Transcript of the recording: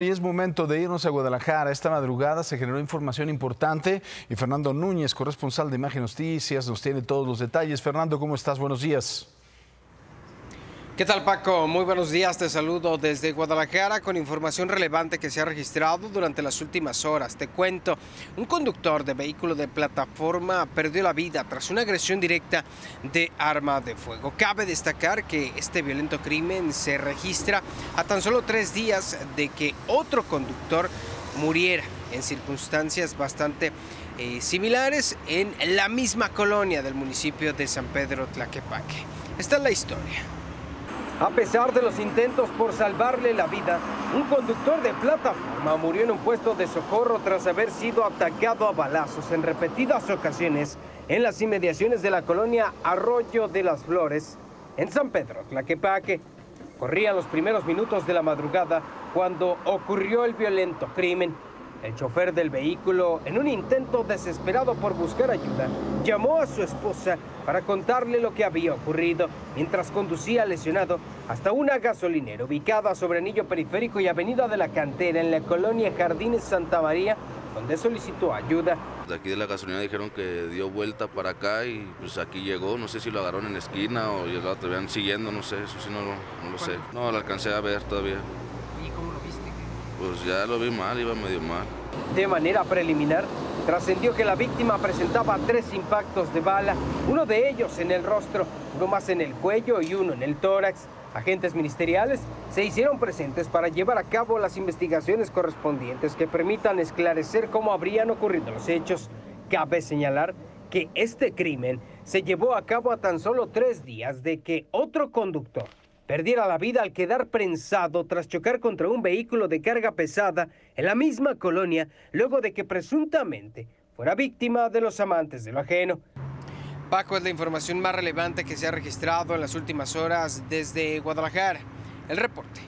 Y es momento de irnos a Guadalajara. Esta madrugada se generó información importante y Fernando Núñez, corresponsal de Imagen Noticias, nos tiene todos los detalles. Fernando, ¿cómo estás? Buenos días. ¿Qué tal Paco? Muy buenos días, te saludo desde Guadalajara con información relevante que se ha registrado durante las últimas horas. Te cuento, un conductor de vehículo de plataforma perdió la vida tras una agresión directa de arma de fuego. Cabe destacar que este violento crimen se registra a tan solo tres días de que otro conductor muriera en circunstancias bastante eh, similares en la misma colonia del municipio de San Pedro Tlaquepaque. Esta es la historia. A pesar de los intentos por salvarle la vida, un conductor de plataforma murió en un puesto de socorro tras haber sido atacado a balazos en repetidas ocasiones en las inmediaciones de la colonia Arroyo de las Flores, en San Pedro, Tlaquepaque. Corrían los primeros minutos de la madrugada cuando ocurrió el violento crimen. El chofer del vehículo, en un intento desesperado por buscar ayuda, llamó a su esposa para contarle lo que había ocurrido mientras conducía lesionado hasta una gasolinera ubicada sobre Anillo Periférico y Avenida de la Cantera en la colonia Jardines Santa María, donde solicitó ayuda. De aquí de la gasolina dijeron que dio vuelta para acá y pues aquí llegó, no sé si lo agarraron en esquina o lo estaban siguiendo, no sé, eso sí no, no lo sé. No, lo alcancé a ver todavía. ¿Y cómo lo viste? Pues ya lo vi mal, iba medio mal. De manera preliminar, trascendió que la víctima presentaba tres impactos de bala, uno de ellos en el rostro, uno más en el cuello y uno en el tórax. Agentes ministeriales se hicieron presentes para llevar a cabo las investigaciones correspondientes que permitan esclarecer cómo habrían ocurrido los hechos. Cabe señalar que este crimen se llevó a cabo a tan solo tres días de que otro conductor perdiera la vida al quedar prensado tras chocar contra un vehículo de carga pesada en la misma colonia, luego de que presuntamente fuera víctima de los amantes de lo ajeno. Paco es la información más relevante que se ha registrado en las últimas horas desde Guadalajara. El reporte